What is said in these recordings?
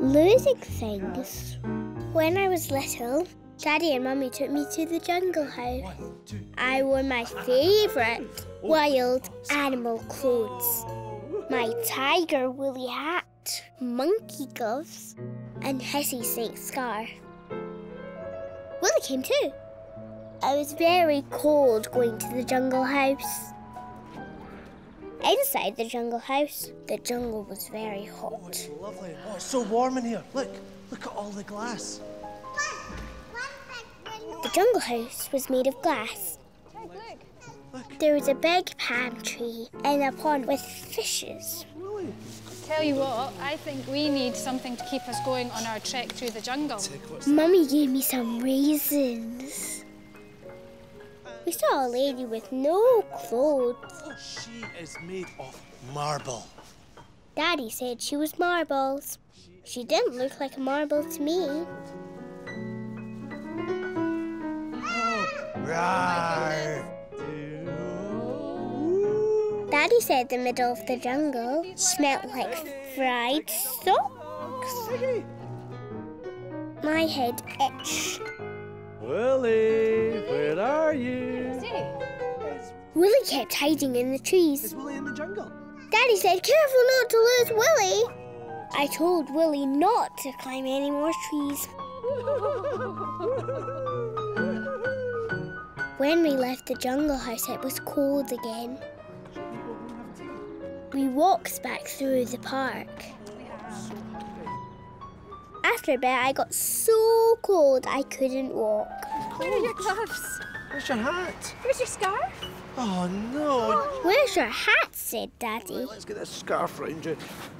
losing things. When I was little, Daddy and Mummy took me to the jungle house. I wore my favourite wild animal clothes. My tiger woolly hat, monkey gloves, and hissy snake scarf. Woolly came too. I was very cold going to the jungle house. Inside the jungle house, the jungle was very hot. Oh, It's lovely. Oh, it's so warm in here. Look, look at all the glass. The jungle house was made of glass. There was a big palm tree and a pond with fishes. Tell you what, I think we need something to keep us going on our trek through the jungle. Mummy gave me some raisins. We saw a lady with no clothes. Oh, she is made of marble. Daddy said she was marbles. She didn't look like a marble to me. Rawr. Daddy said the middle of the jungle smelled like fried socks. My head itched. Woolly, where are you? Woolly kept hiding in the trees. Is Woolly in the jungle? Daddy said, careful not to lose Woolly. I told Woolly not to climb any more trees. When we left the jungle house, it was cold again. We walked back through the park. After a bit, I got so cold I couldn't walk. Where are your gloves? Where's your hat? Where's your scarf? Oh no. Where's your hat? said Daddy. Let's get this scarf round you.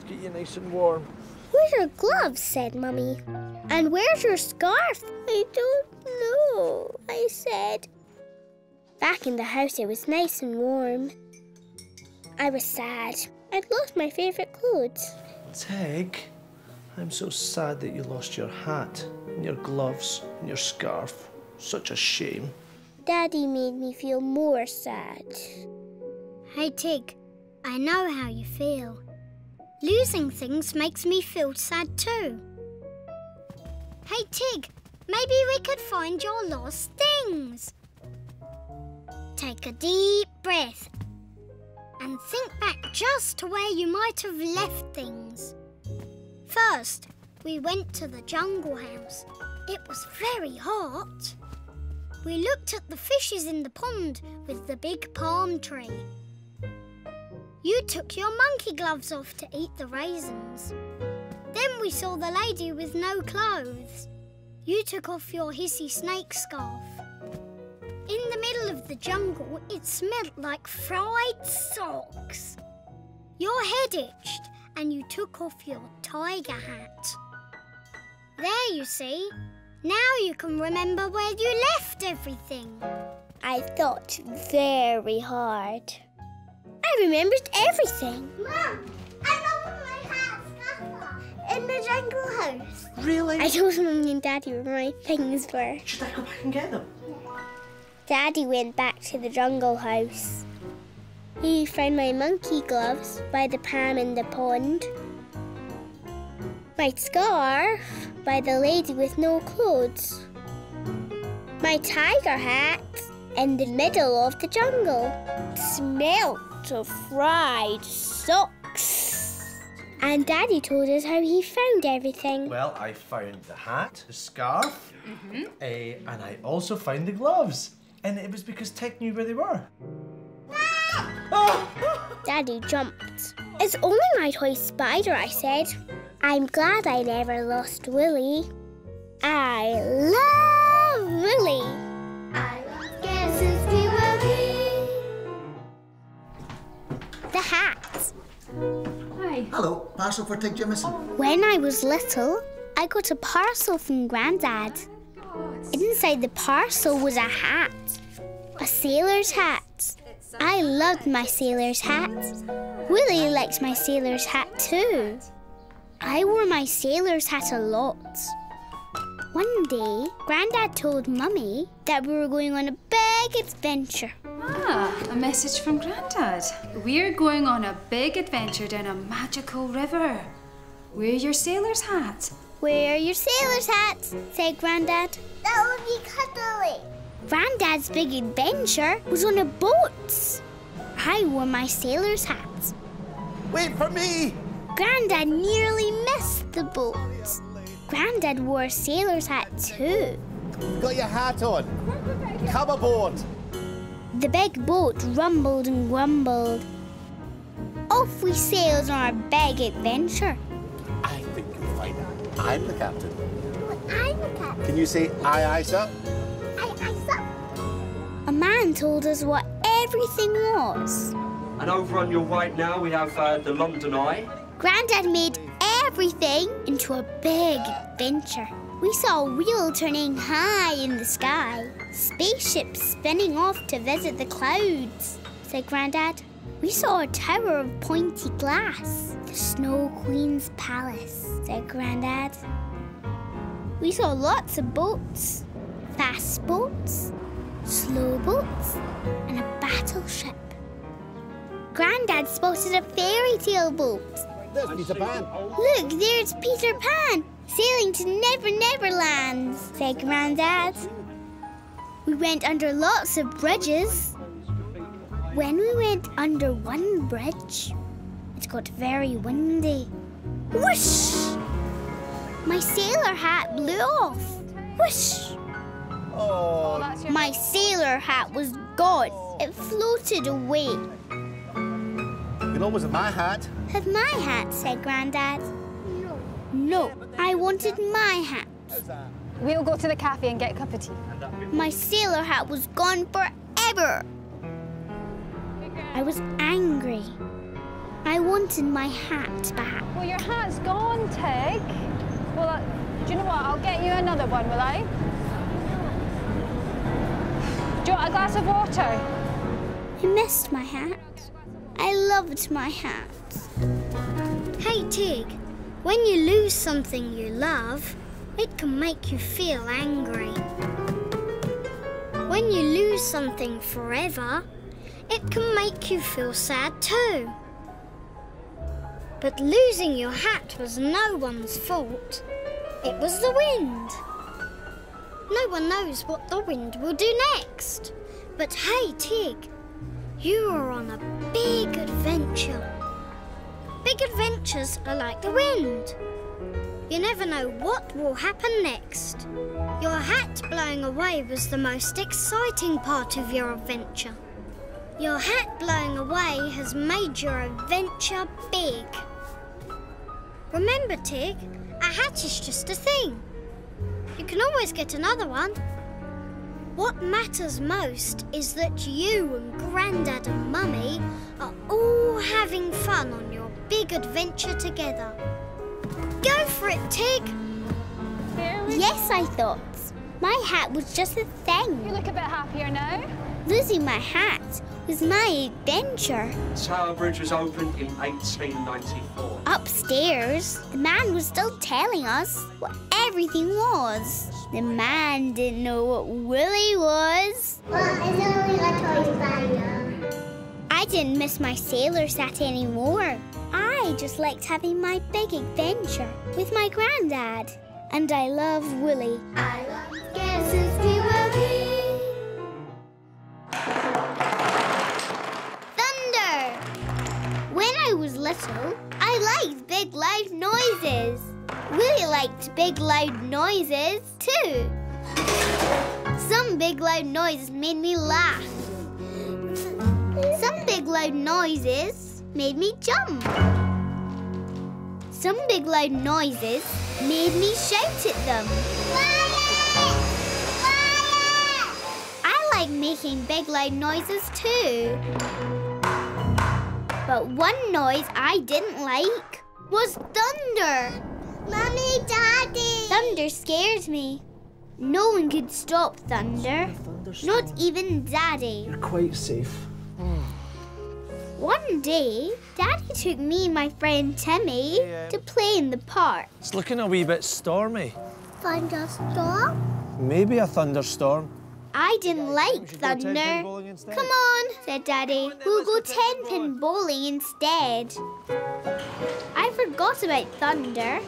Get you nice and warm. Where's your gloves? said Mummy. And where's your scarf? I don't know, I said. Back in the house, it was nice and warm. I was sad. I'd lost my favourite clothes. Tig, I'm so sad that you lost your hat and your gloves and your scarf. Such a shame. Daddy made me feel more sad. Hey Tig, I know how you feel. Losing things makes me feel sad too. Hey Tig, maybe we could find your lost things. Take a deep breath and think back just to where you might have left things. First, we went to the jungle house. It was very hot. We looked at the fishes in the pond with the big palm tree. You took your monkey gloves off to eat the raisins. Then we saw the lady with no clothes. You took off your hissy snake scarf. In the middle of the jungle, it smelled like fried socks. Your head itched and you took off your tiger hat. There you see. Now you can remember where you left everything. I thought very hard. I remembered everything. Mom, I know where my hat In the jungle house. Really? I told Mummy and Daddy where my things were. Should I go back and get them? Daddy went back to the jungle house. He found my monkey gloves by the palm in the pond, my scarf by the lady with no clothes, my tiger hat in the middle of the jungle. Smelt of fried socks. And Daddy told us how he found everything. Well, I found the hat, the scarf, eh, and I also found the gloves. And it was because Tig knew where they were. Daddy jumped. It's only my toy spider, I said. I'm glad I never lost Woolly. I love Woolly. I love guesses we The hat. Hi. Hello, parcel for Tig Jimison. When I was little, I got a parcel from Grandad. Oh, Inside the parcel was a hat, a sailor's hat. I loved my sailor's hat. Woolly liked my sailor's hat too. I wore my sailor's hat a lot. One day, Grandad told Mummy that we were going on a big adventure. Ah, a message from Grandad. We're going on a big adventure down a magical river. Wear your sailor's hat. Wear your sailor's hats, said Grandad. That would be cuddly. Grandad's big adventure was on a boat. I wore my sailor's hat. Wait for me! Grandad nearly missed the boat. Grandad wore a sailor's hat too. Got your hat on. Come aboard. The big boat rumbled and grumbled. Off we sailed on our big adventure. I think you'll find out. I'm the captain. Oh, I'm the cat. Can you say aye, aye, sir? I, I saw. A man told us what everything was. And over on your right now, we have uh, the London Eye. Grandad made everything into a big adventure. We saw a wheel turning high in the sky, spaceships spinning off to visit the clouds, said Grandad. We saw a tower of pointy glass, the Snow Queen's palace, said Grandad. We saw lots of boats, fast boats, slow boats, and a battleship. Grandad spotted a fairy tale boat. There's Peter Pan. Look, there's Peter Pan sailing to Never Never Land, said Grandad. We went under lots of bridges. When we went under one bridge, it got very windy. Whoosh! My sailor hat blew off. Whoosh! Oh, That's My sailor hat was gone. It floated away. you know, was it my hat? Have my hat, said Grandad. No, No, I wanted my hat. We'll go to the cafe and get a cup of tea. My sailor hat was gone forever. I was angry. I wanted my hat back. Well, your hat's gone, Tig. Well, uh, do you know what? I'll get you another one, will I? Do you want a glass of water? I missed my hat. I loved my hat. Hey, Tig. When you lose something you love, it can make you feel angry. When you lose something forever, it can make you feel sad too. But losing your hat was no one's fault. It was the wind. No one knows what the wind will do next. But hey, Tig, you are on a big adventure. Big adventures are like the wind. You never know what will happen next. Your hat blowing away was the most exciting part of your adventure. Your hat blowing away has made your adventure big. Remember, Tig, a hat is just a thing. You can always get another one. What matters most is that you and Grandad and Mummy are all having fun on your big adventure together. Go for it, Tig! Yes, I thought. My hat was just a thing. You look a bit happier now. Losing my hat was my adventure. Tower Bridge was opened in 1894. Upstairs, the man was still telling us what everything was. The man didn't know what Woolly was. Well, it's only a toy spider. I didn't miss my sailor set anymore. I just liked having my big adventure with my granddad. And I love Woolly. I love guesses we will be. Thunder! When I was little, I liked big loud noises. Woolly liked big loud noises too. Some big loud noises made me laugh. Some big loud noises made me jump. Some big loud noises made me shout at them. I like making big loud noises too. But one noise I didn't like was thunder. Mommy, Daddy! Thunder scares me. No one could stop thunder. Not even Daddy. You're quite safe. One day, Daddy took me and my friend Timmy to play in the park. It's looking a wee bit stormy. Thunderstorm? Maybe a thunderstorm. I didn't like thunder. Come on, said Daddy. We'll go ten pin bowling instead. I forgot about thunder.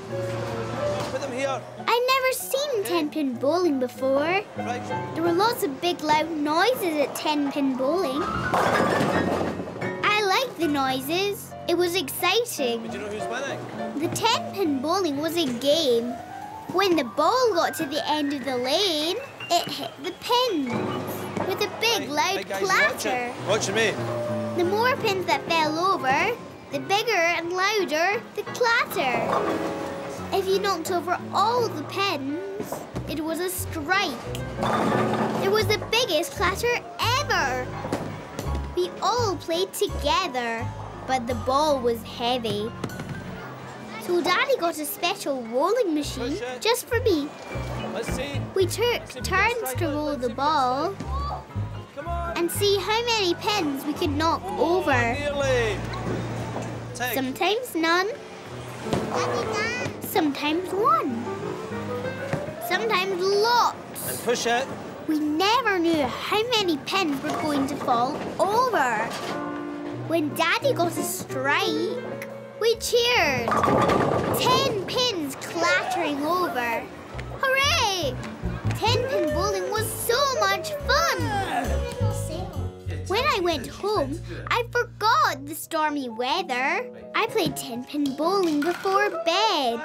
Put them here. I'd never seen ten pin bowling before. There were lots of big loud noises at ten pin bowling. I liked the noises. It was exciting. Do you know who's winning? The 10 pin bowling was a game. When the ball got to the end of the lane, it hit the pins with a big loud Hey guys, watch clatter. it. Watching me. The more pins that fell over, the bigger and louder the clatter. If you knocked over all the pins, it was a strike. It was the biggest clatter ever. We all played together, but the ball was heavy. So Daddy got a special rolling machine just for me. We took turns to roll the ball and see how many pins we could knock over. Sometimes none, sometimes one, sometimes lots. And push it. We never knew how many pins were going to fall over. When Daddy got a strike, we cheered. Ten pins clattering over. Hooray! Ten pin bowling was so much fun. When I went home, I forgot the stormy weather. I played ten pin bowling before bed.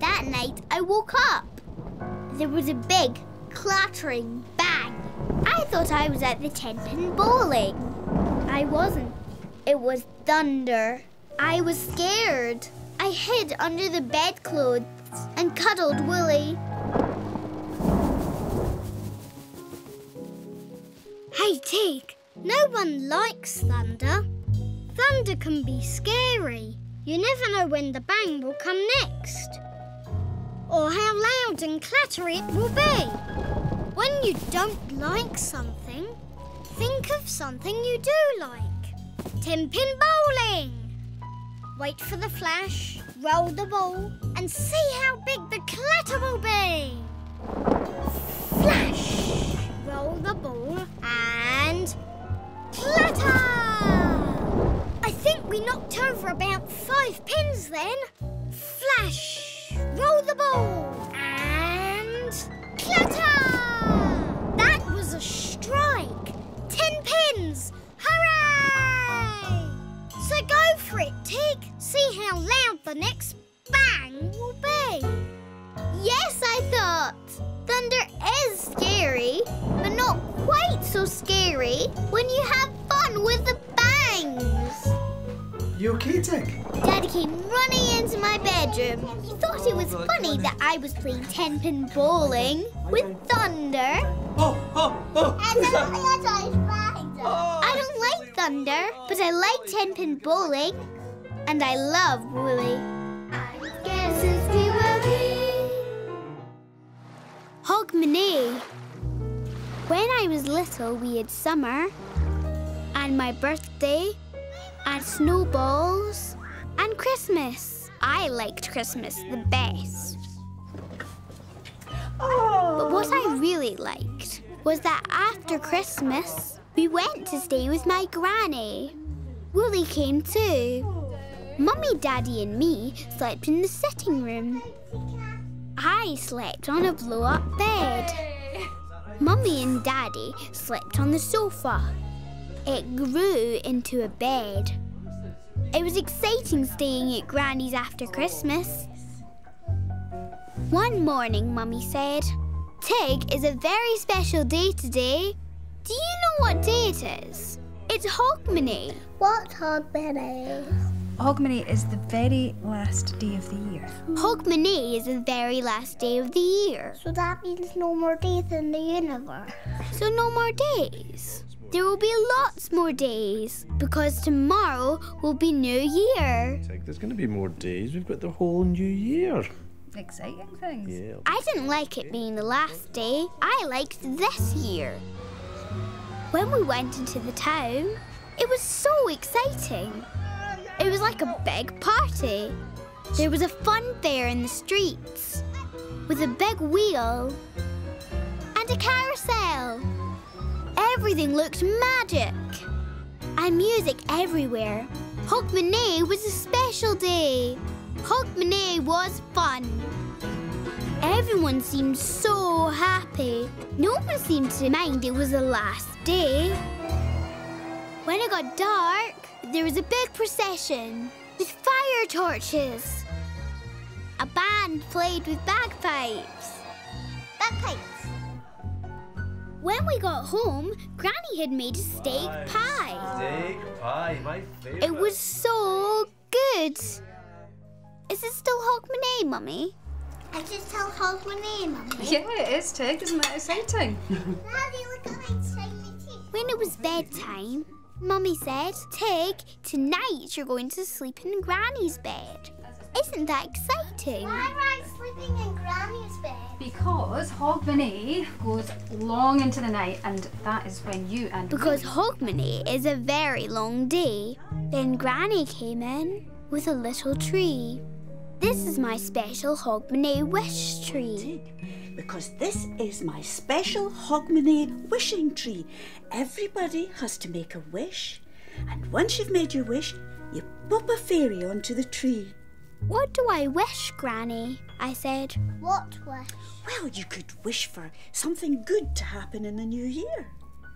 That night, I woke up. There was a big, clattering bang. I thought I was at the 10 pin bowling. I wasn't. It was thunder. I was scared. I hid under the bedclothes and cuddled Woolly. Hey, Tig, no one likes thunder. Thunder can be scary. You never know when the bang will come next. Or how loud and clattery it will be. When you don't like something, think of something you do like. Ten pin bowling. Wait for the flash, roll the ball, and see how big the clatter will be. Flash! Roll the ball and clatter! I think we knocked over about five pins then. Flash! Roll the ball and clatter! That was a strike. Ten pins! Go for it, Tig. See how loud the next bang will be. Yes, I thought. Thunder is scary, but not quite so scary when you have fun with the bangs. You okay, Tig? Daddy came running into my bedroom. He thought it was funny that I was playing 10 pin bowling with thunder. Oh, oh, oh. I Oh, don't like thunder, oh, but I like 10 pin bowling. And I love Woolly. Guess it's me, Woolly. Hogmanay. When I was little, we had summer, and my birthday, and snowballs, and Christmas. I liked Christmas the best. But what I oh. really liked was that after Christmas, we went to stay with my granny. Woolly came too. Mummy, Daddy, and me slept in the sitting room. I slept on a blow up bed. Mummy and Daddy slept on the sofa. It grew into a bed. It was exciting staying at Granny's after Christmas. One morning, Mummy said, Tig is a very special day today. Do you know what day it is? It's Hogmanay. What's Hogmanay? Hogmanay is the very last day of the year. Hogmanay is the very last day of the year. So that means no more days in the universe. So no more days. There will be lots more days because tomorrow will be New Year. Tig, there's going to be more days. We've got the whole new year. Exciting things. Yeah. I didn't like it being the last day. I liked this year. When we went into the town, it was so exciting. It was like a big party. There was a fun fair in the streets with a big wheel and a carousel. Everything looked magic. And music everywhere. Hogmanay was a special day. Hogmanay was fun. Everyone seemed so happy. No one seemed to mind it was the last day. When it got dark, there was a big procession with fire torches. A band played with bagpipes. Bagpipes. When we got home, Granny had made a steak pie. Steak pie, my favourite. It was so good. Is it still Hogmanay, Mummy? I just tell Hogmanay, Mummy. Yeah, it is, Tig. Isn't that exciting? Daddy, look at my shiny teeth. When it was bedtime, Mummy said, Tig, tonight you're going to sleep in Granny's bed. Isn't that exciting? Why am I sleeping in Granny's bed? Because Hogmanay goes long into the night, and that is when you and Because Hogmanay is a very long day. Then Granny came in with a little tree. This is my special Hogmanay wish tree. because this is my special Hogmanay wishing tree. Everybody has to make a wish, and once you've made your wish, you pop a fairy onto the tree. What do I wish, Granny? I said. What wish? Well, you could wish for something good to happen in the new year.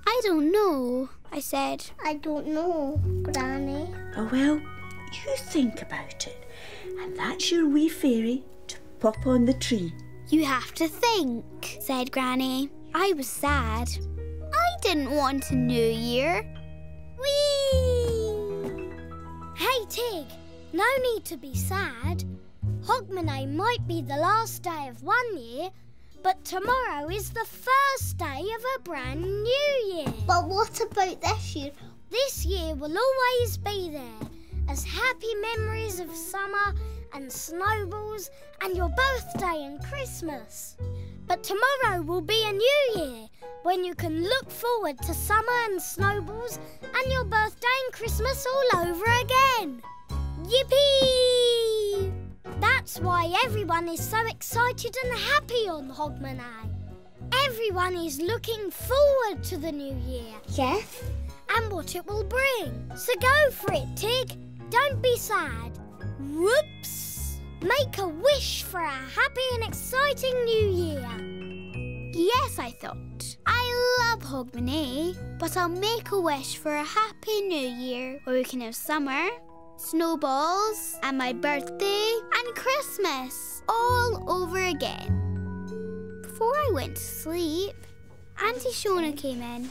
I don't know, I said. I don't know, Granny. Oh, well, you think about it, and that's your wee fairy to pop on the tree. You have to think, said Granny. I was sad. I didn't want a new year. Whee! Hey, Tig, no need to be sad. Hogmanay might be the last day of one year, but tomorrow is the first day of a brand new year. But what about this year? This year will always be there as happy memories of summer and snowballs and your birthday and Christmas. But tomorrow will be a new year when you can look forward to summer and snowballs and your birthday and Christmas all over again. Yippee! That's why everyone is so excited and happy on Hogmanay. Everyone is looking forward to the new year. Yes? And what it will bring. So go for it, Tig. Don't be sad. Whoops! Make a wish for a happy and exciting new year. Yes, I thought. I love Hogmanay, but I'll make a wish for a happy new year where we can have summer, snowballs, and my birthday and Christmas all over again. Before I went to sleep, Auntie Shona came in.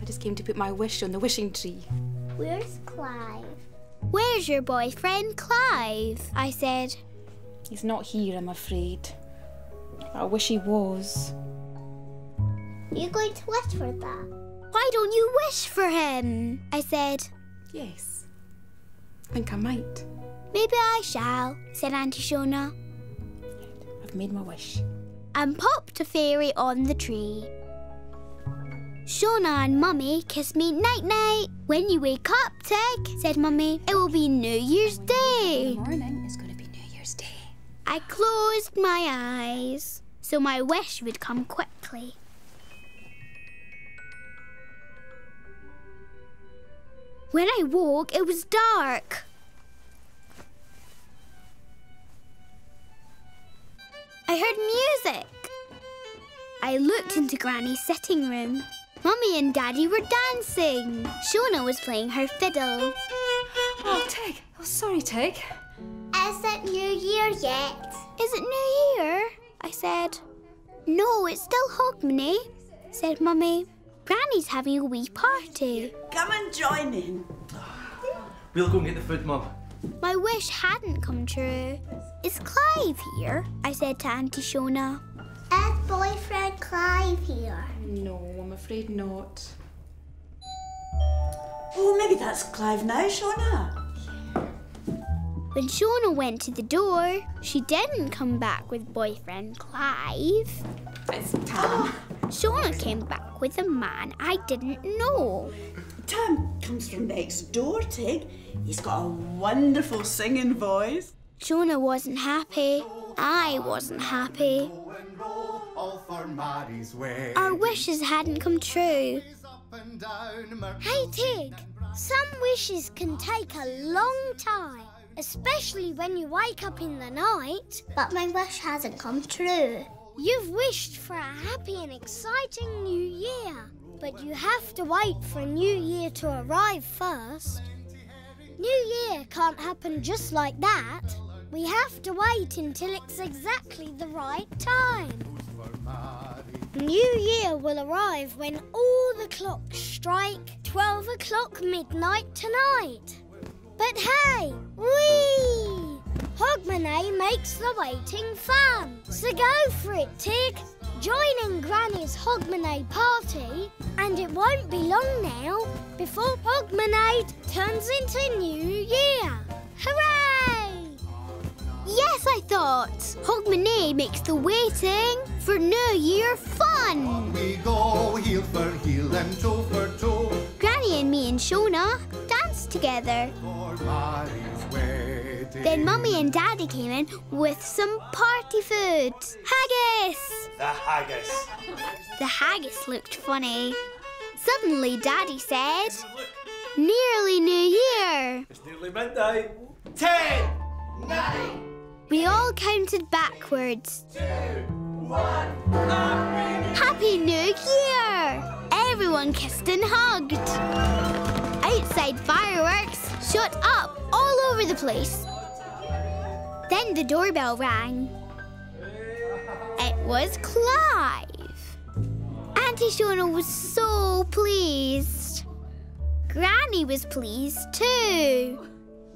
I just came to put my wish on the wishing tree. Where's Clive? Where's your boyfriend, Clive? I said. He's not here, I'm afraid. I wish he was. You're going to wish for that? Why don't you wish for him? I said. Yes. I think I might. Maybe I shall, said Auntie Shona, I've made my wish. and popped a fairy on the tree. Shona and Mummy kissed me night night. When you wake up, Tig, said Mummy, it will be New Year's Day. Morning is going to be New Year's Day. I closed my eyes so my wish would come quickly. When I woke, it was dark. I heard music. I looked into Granny's sitting room. Mummy and Daddy were dancing. Shona was playing her fiddle. Oh, Tig. Oh, sorry, Tig. Is it New Year yet? Is it New Year? I said. No, it's still Hogmanay, said Mummy. Granny's having a wee party. Come and join in. We'll go and get the food, Mum. My wish hadn't come true. Is Clive here? I said to Auntie Shona. Is boyfriend Clive here? No, I'm afraid not. Oh, maybe that's Clive now, Shona. When Shona went to the door, she didn't come back with boyfriend Clive. It's ah, Tam. Shona came back with a man I didn't know. Tam comes from next door, Tig. He's got a wonderful singing voice. Shona wasn't happy. I wasn't happy. All for Mary's way. Our wishes hadn't come true. Hey, Tig, some wishes can take a long time, especially when you wake up in the night. But my wish hasn't come true. You've wished for a happy and exciting new year, but you have to wait for a new year to arrive first. New Year can't happen just like that. We have to wait until it's exactly the right time. New Year will arrive when all the clocks strike 12 o'clock midnight tonight. But hey, wee! Hogmanay makes the waiting fun. So go for it, Tig. Join in Granny's Hogmanay party, and it won't be long now before Hogmanay turns into New Year. Hooray! Yes, I thought. Hogmanay makes the waiting for New Year fun. We go heel for heel and toe for toe. Granny and me and Shona danced together. For Mary's wedding. Then Mummy and Daddy came in with some party food. Haggis! The haggis. The haggis looked funny. Suddenly Daddy said, Nearly New Year! It's nearly midnight. Ten, nine, We all counted backwards. Happy New Year! Everyone kissed and hugged. Outside fireworks shot up all over the place. Then the doorbell rang. It was Clive. Auntie Shona was so pleased. Granny was pleased too.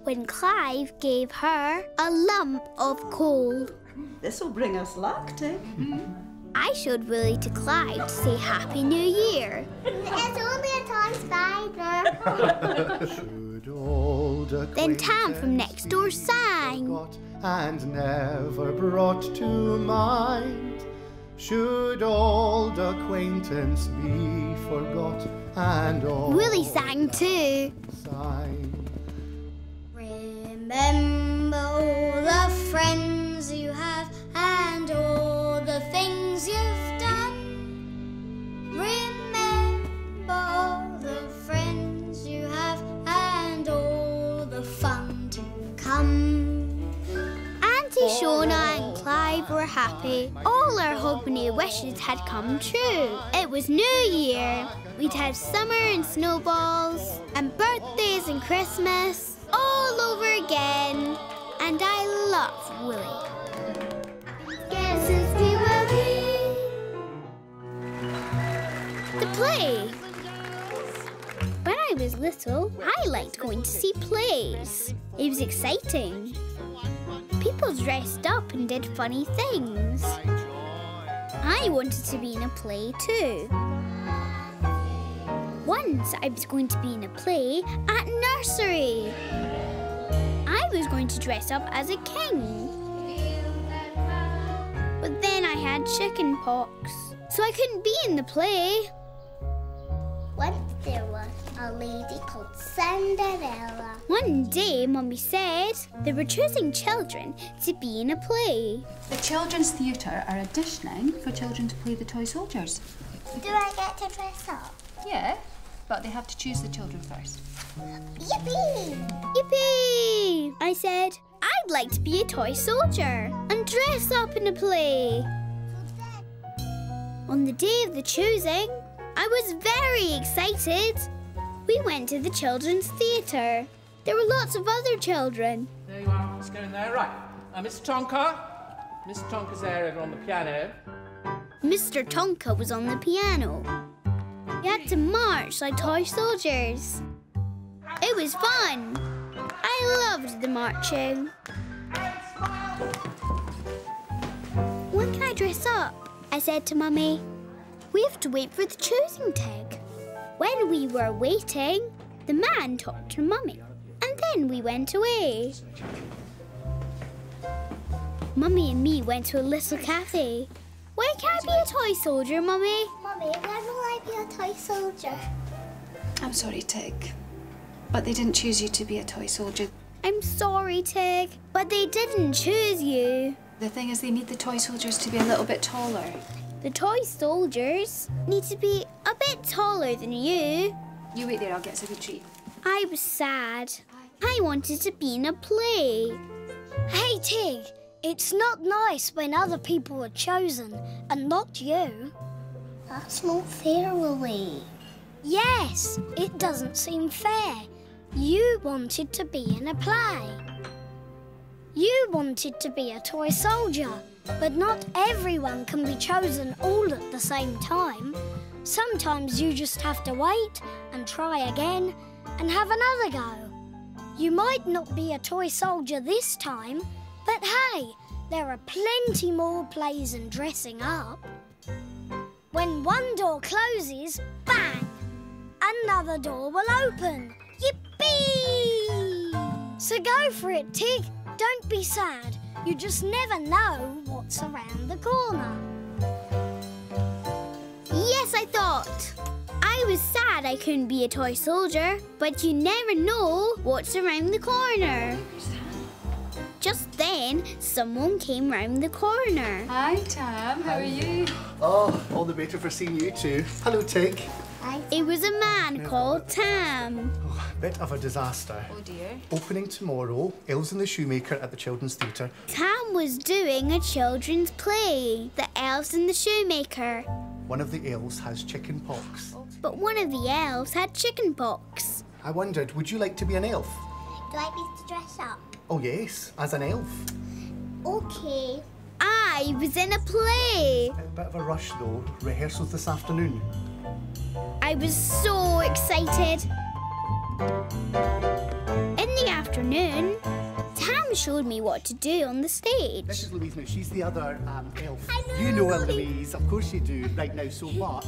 When Clive gave her a lump of coal. This'll bring us luck, Tig. I showed Woolly to Clive to say Happy New Year. It's only a toy spider. Should old Then Tam from next door sang. forgot and never brought to mind. Should old acquaintance be forgot and all Woolly sang too. sign. Remember all the friends you have and all the things you've done. Remember all the friends you have and all the fun to come. Auntie Shona and Clive were happy. All our Hogmanay wishes had come true. It was New Year. We'd have summer and snowballs, and birthdays and Christmas, again. And I love Woolly. Guesses we will be. The play. When I was little, I liked going to see plays. It was exciting. People dressed up and did funny things. I wanted to be in a play too. Once I was going to be in a play at nursery. I was going to dress up as a king. But then I had chicken pox, so I couldn't be in the play. Once there was a lady called Cinderella. One day, Mummy said they were choosing children to be in a play. The Children's Theatre are auditioning for children to play the toy soldiers. Do I get to dress up? Yeah, but they have to choose the children first. Yippee! Yippee! I said, I'd like to be a toy soldier and dress up in a play. On the day of the choosing, I was very excited. We went to the children's theatre. There were lots of other children. There you are. Let's go in there. Right. Uh, Mr. Tonka. Mr. Tonka's there over on the piano. Mr. Tonka was on the piano. We had to march like toy soldiers. It was fun. I loved the marching. When can I dress up? I said to Mummy. We have to wait for the choosing tag. When we were waiting, the man talked to Mummy, and then we went away. Mummy and me went to a little cafe. When can I be a toy soldier, Mummy? Mummy, be a toy soldier? I'm sorry, Tig, but they didn't choose you to be a toy soldier. I'm sorry, Tig, but they didn't choose you. The thing is, they need the toy soldiers to be a little bit taller. The toy soldiers need to be a bit taller than you. You wait there, I'll get us a good treat. I was sad. I wanted to be in a play. Hey, Tig, it's not nice when other people are chosen and not you. That's not fair, Lily. Yes, it doesn't seem fair. You wanted to be in a play. You wanted to be a toy soldier, but not everyone can be chosen all at the same time. Sometimes you just have to wait and try again and have another go. You might not be a toy soldier this time, but hey, there are plenty more plays and dressing up. When one door closes, bang! Another door will open. Yippee! So go for it, Tig. Don't be sad. You just never know what's around the corner. Yes, I thought. I was sad I couldn't be a toy soldier, but you never know what's around the corner. Just then, someone came round the corner. Hi, Tam. How are you? Oh, all the better for seeing you too. Hello, Tig. It was a man called Tam. Oh, bit of a disaster. Oh dear. Opening tomorrow, Elves and the Shoemaker at the Children's Theatre. Tam was doing a children's play, The Elves and the Shoemaker. One of the elves has chicken pox. But one of the elves had chicken pox. I wondered, would you like to be an elf? Do I need to dress up? Oh, yes, as an elf. Okay. I was in a play. A bit of a rush though. Rehearsals this afternoon. I was so excited. In the afternoon, Tam showed me what to do on the stage. This is Louise now. She's the other um, elf. I know you know her. Louise. Of course you do. Right now, so what?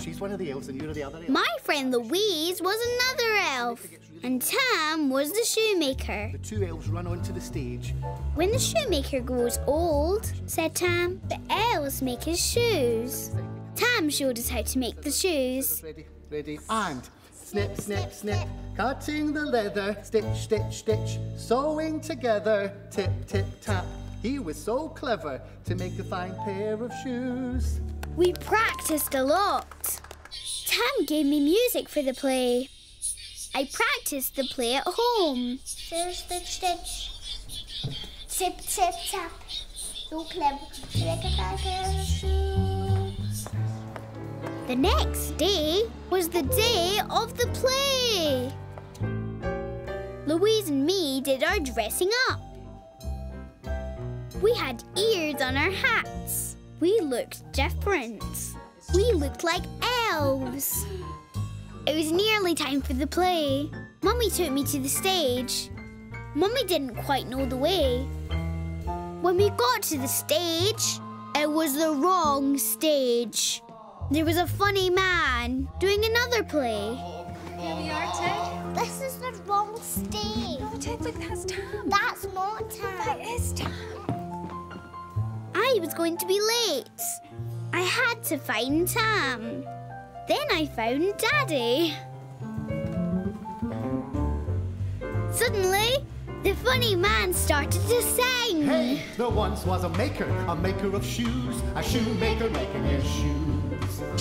She's one of the elves and you're the other elf. My friend Louise was another elf, and Tam was the shoemaker. The two elves run onto the stage. When the shoemaker grows old, said Tam, the elves make his shoes. Tam showed us how to make the shoes. Ready, ready, and snip, snip, snip. Cutting the leather, stitch, stitch, stitch. Sewing together, tip, tip, tap. He was so clever to make a fine pair of shoes. We practiced a lot. Tam gave me music for the play. I practiced the play at home. Stitch, stitch, stitch. Tip, tip, tap. So clever. To make a fine pair of shoes. The next day was the day of the play. Louise and me did our dressing up. We had ears on our hats. We looked different. We looked like elves. It was nearly time for the play. Mummy took me to the stage. Mummy didn't quite know the way. When we got to the stage, it was the wrong stage. There was a funny man doing another play. Here we are, Tig. This is the wrong stage. No, Tig, look, that's Tam. That's not Tam. That is Tam. I was going to be late. I had to find Tam. Then I found Daddy. Suddenly, the funny man started to sing. Hey, there once was a maker, a maker of shoes, a shoemaker making his shoes.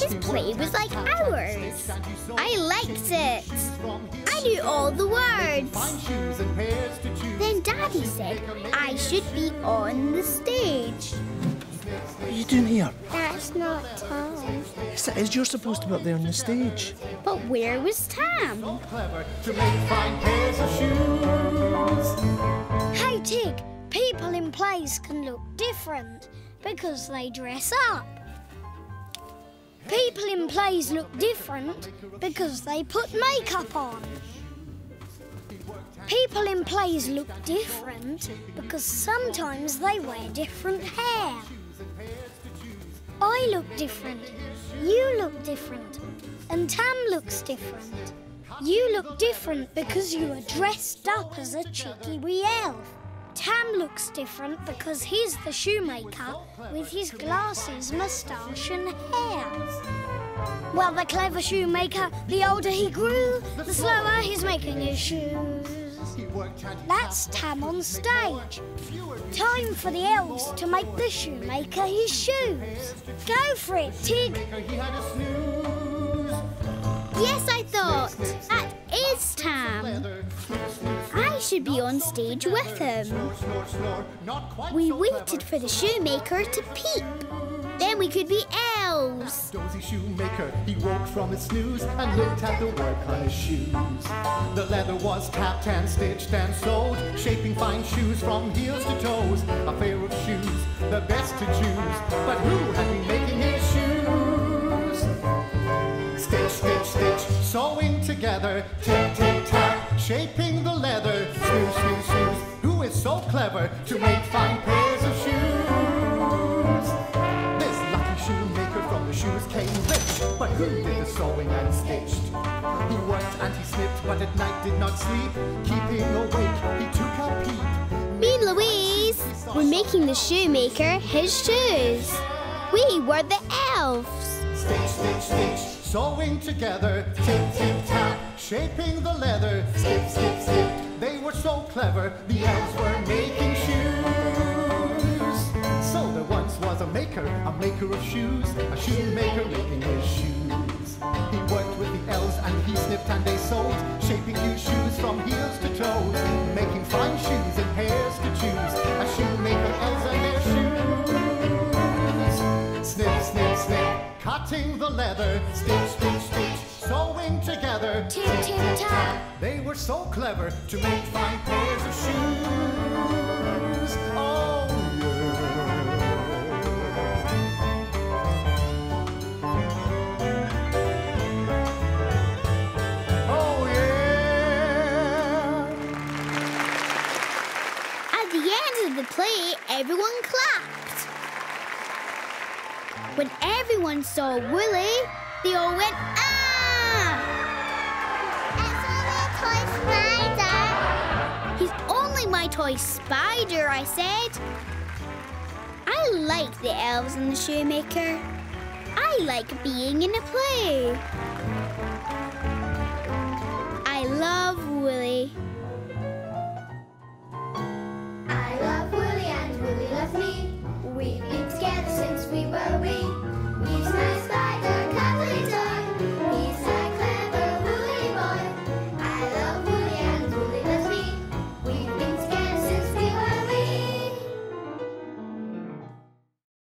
His play was like ours. I liked it. I knew all the words. Fine shoes and pairs to choose. Then Daddy said I should be on the stage. What are you doing here? That's not Tam. Yes, it is. You're supposed to be up there on the stage. But where was Tam? Clever to make fine pairs of shoes. Hey, Tig, people in plays can look different because they dress up. People in plays look different because they put makeup on. People in plays look different because sometimes they wear different hair. I look different. You look different. And Tam looks different. You look different because you are dressed up as a cheeky wee elf. Tam looks different because he's the shoemaker with his glasses, moustache, and hair. Well, the clever shoemaker, the older he grew, the slower he's making his shoes. That's Tam on stage. Time for the elves to make the shoemaker his shoes. Go for it, Tig. Yes, I thought. That is Tam. I should be on stage with him. We waited for the shoemaker to peep. Then we could be Dozy shoemaker, he woke from his snooze and looked at the work on his shoes. The leather was tapped and stitched and sewed, shaping fine shoes from heels to toes. A pair of shoes, the best to choose. But who had been making his shoes? Stitch, stitch, stitch, sewing together, tick, tick, tap, shaping the leather. Snooze, snooze, snooze. Who is so clever to make fine pairs but at night did not sleep. Keeping awake, he took a peep. Me and Louise were making the shoemaker his shoes. We were the elves. Stitch, stitch, stitch, sewing together, tip, tip, tap, shaping the leather, skip, skip, skip. They were so clever, the elves were making shoes. So there once was a maker, a maker of shoes, a shoemaker making his shoes. He worked with the elves and he snipped and they sewed, shaping new shoes from heels to toes, making fine shoes and pairs to choose. A shoemaker elves and their shoes. Snip, snip, snip, cutting the leather, stitch, stitch, stitch, sewing together. Tip, tip, tap. They were so clever to make fine pairs of shoes. everyone clapped. When everyone saw Woolly, they all went, ah! It's only Toy Spider. He's only my toy spider, I said. I like the elves and the shoemaker. I like being in a play. I love Woolly. We've been together since we were wee.